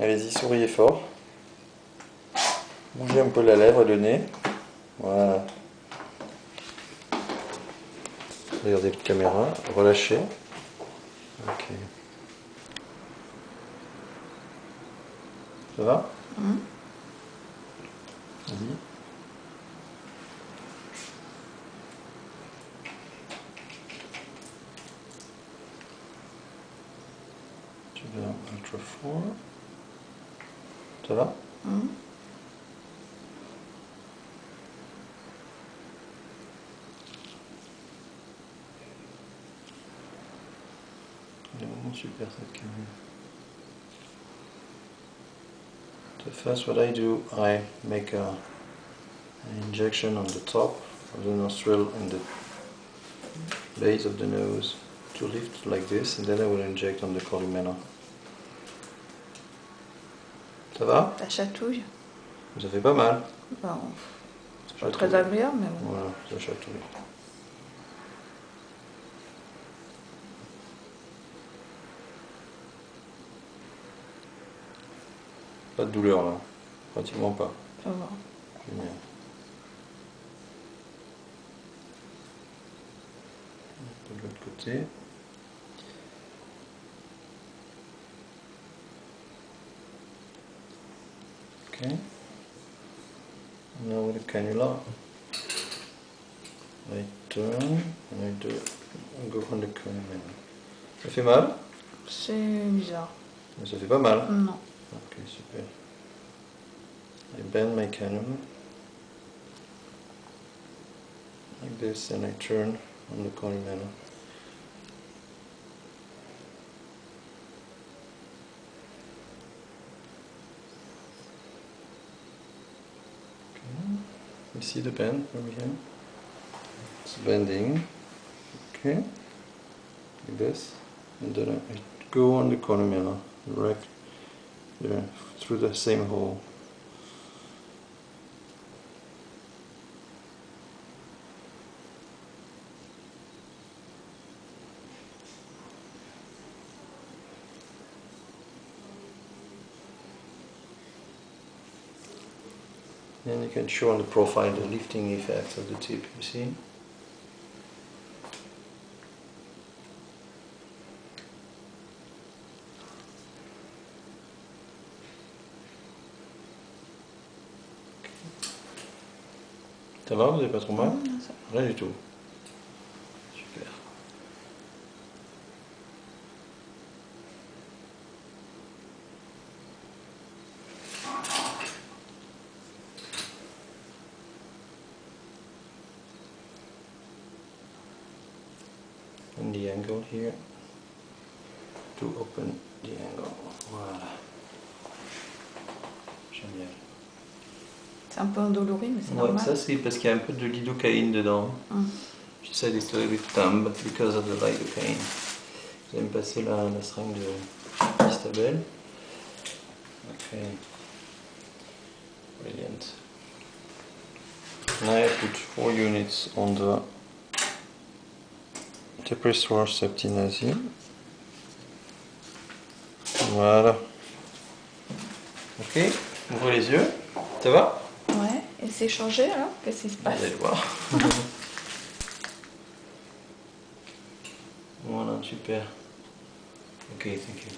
Allez-y, souriez fort. Bougez un peu la lèvre et le nez. Voilà. Regardez la caméra. Relâchez. Ok. Ça va? Mhm. Vas-y. Tu vas ultra four. Ça va. Elle est vraiment super cette caméra. So first what I do, I make a, an injection on the top of the nostril and the base of the nose to lift like this and then I will inject on the columella. Ça va Ça chatouille. Ça fait pas mal. Bon, pas très agréable, mais bon. Voilà, ça chatouille. Pas de douleur là, pratiquement pas. Ça va. Génial. De l'autre côté. Okay. Now with the cannula, I turn and I do go on the cannula. Ça fait mal C'est bizarre. Mais ça fait pas mal. Non. Ok, super. I bend my cannula like this and I turn on the columella. You see the bend over here? It's bending. Okay. Like this. And then I go on the columella, right there, through the same hole. Then you can show on the profile the lifting effect of the tip, you see? Ça va, vous n'avez pas trop mal Rien du tout. And the angle here to open the angle. Voilà. Génial. C'est un peu endolori, mais c'est Ouais, normal. ça c'est parce qu'il y a un peu de lidocaïne dedans. Hum. She said it's a little bit thumb, because of the lidocaine. Vous allez me passer la, la seringue de Istabelle. Ok. Brilliant. Now I put four units on the Depressor septinasi. Voilà. Ok, ouvrez les yeux. Ça va? Ouais, et c'est changé alors Qu'est-ce qui se Vous passe allez voir. voilà, super. Ok, thank you.